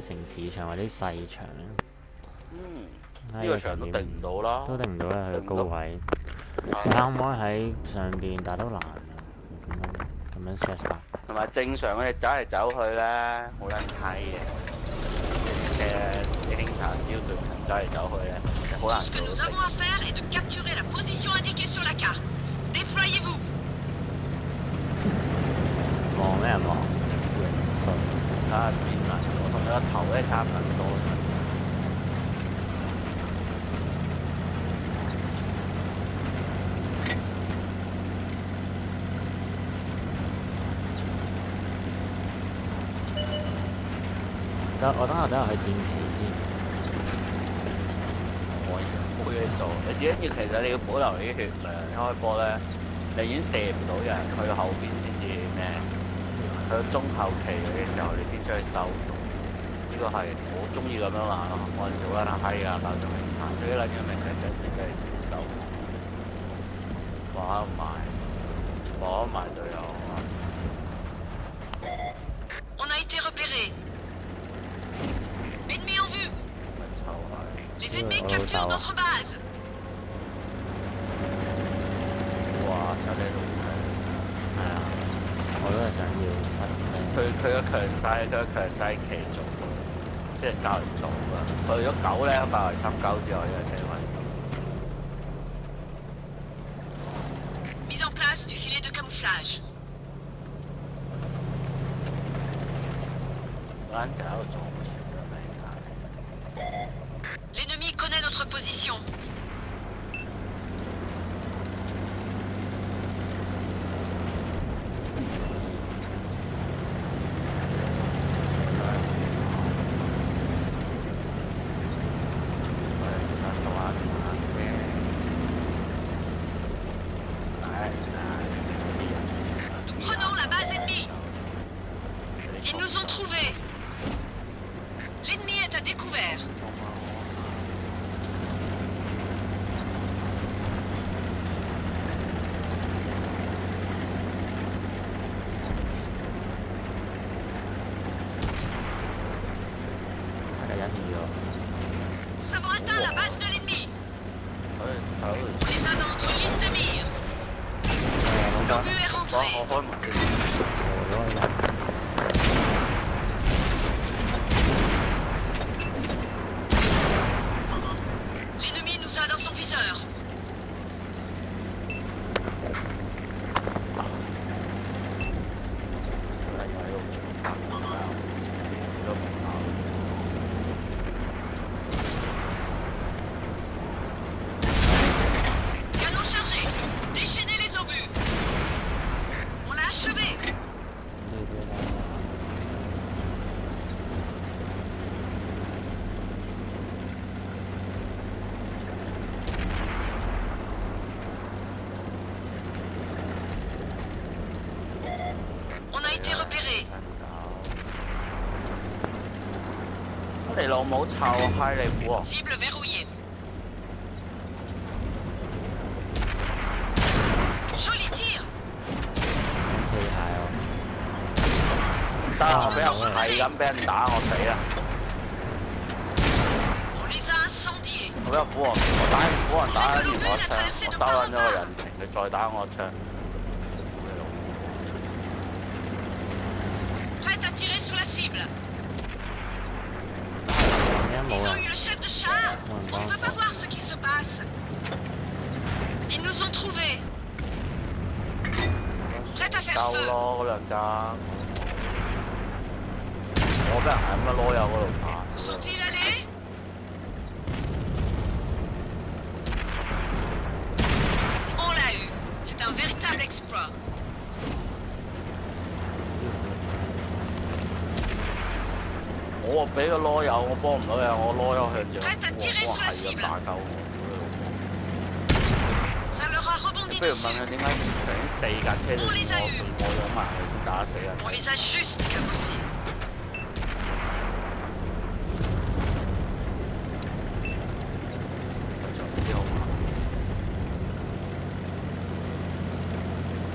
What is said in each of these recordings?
啲城市場或者細場。嗯，呢個場都定唔到啦。都定唔到啦，佢高位。啱可唔可以喺上邊打都難啊？咁樣咁樣 set 法。同埋正常嘅走嚟走去咧，好撚閪嘅。誒，啲警察只要對人走嚟走去咧，好難望咩望？信。睇下邊啦，我同你個頭咧差唔多。得我等下等下去戰旗先。我冇嘢做，你只要其實你要保留你啲血量，一開波咧，你已經射唔到人，去到後邊先至咩？去到中後期嗰啲時候，你先出去收。呢個係我中意咁樣玩咯，我少撚閪㗎，搞咗名牌，最撚嘅名係真係收。玩埋，玩埋隊友。On a été repéré. Ennemi en vue 咪臭係。Les Euh, ennemis oh, capturent ça va. notre base 哇！我都係想要佢佢個強勢，佢個強勢期做，即係教嚟做㗎。佢咗狗咧，八為三九之後，呢個車位。Mise en place du filet de camouflage. 嗰陣就喺度撞樹啦，應該。L'ennemi connaît notre position. 係 Prenons la base ennemie. Ils nous ont trouvés. L'ennemi est à découvert. 大家忍住咗。Nous avons atteint la base de l'ennemi. 佢走 On les a dans notre ligne de mire. 咁 L'obus est 我 rentré. 我開門先。我嗰個人 L'ennemi nous a dans son viseur. Canon chargé. Déchaînez les obus. On l'a achevé. 對對啦。On a été repéré. 你老母臭閪你估啊！Cible verrouillée. Joli tir. 氣械喎。得我俾人係咁俾人打我死啦 les. 我俾個虎王，我打虎王打完我槍，我收緊咗個人情，佢再打我槍。Cible. 而家 Ils 冇 ont 人 eu le chef de char. Ouais, On ne bon, peut pas bon. voir ce qui se passe. Ils nous ont trouvés. Prête à faire 夠 feu. 咯，嗰兩張。我俾人係咁樣攞有嗰度打。Sont-ils allés On l'a eu. C'est un véritable exploit. 我俾个啰柚，我帮唔到嘅，我啰柚向右。哇，系啊，打鸠。不如问下点解唔四架车就我我两万打死人。我在蓄势待发。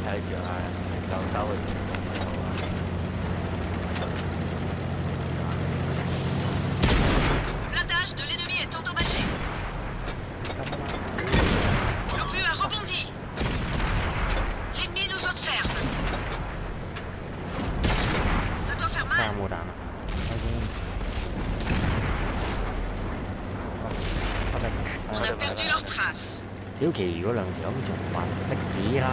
睇住啊，走走去。On a perdu leurs traces. 屌，其餘嗰兩條咁仲玩食屎啦！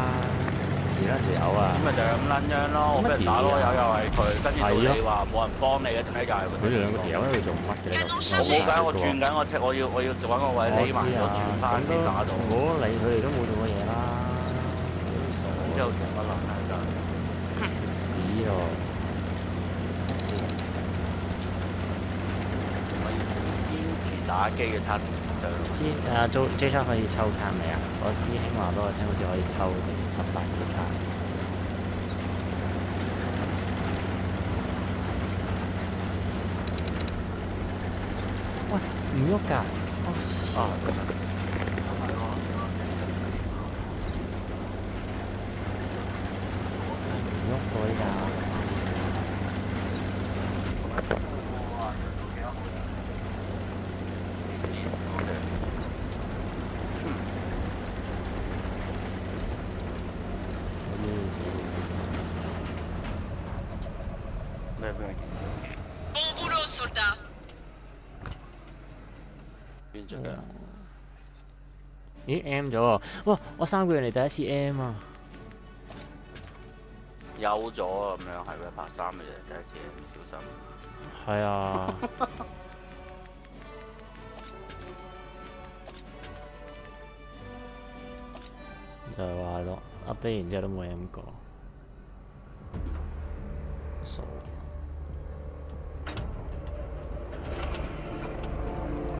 其他條友啊咁，咪就係咁撚樣咯，我俾人打咯，有又係佢，跟住到你話冇人幫你嘅，點解又係佢哋兩個條友喺度做乜嘅咧？我我冇解，我轉緊我車，我要我要揾個位我匿埋我轉啊，翻先打到。我理佢哋都冇做過嘢啦，傻之後成個輪係真係。食屎咯！我要堅持打機嘅測上。天啊租 J 叉可以抽卡未啊？我師兄話俾我聽，好似可以抽定十八張卡。喂，唔喐㗎！哦，啊，唔喐到依家。咩咩？Bon boulot, soldat. 邊隻嘅？咦 M 咗喎！哇！我三個月嚟第一次 M 啊！有咗啊咁樣係咪？拍三嘅啫，第一次 M，小心。係啊，就係話咯，update 完之後都冇 M 過。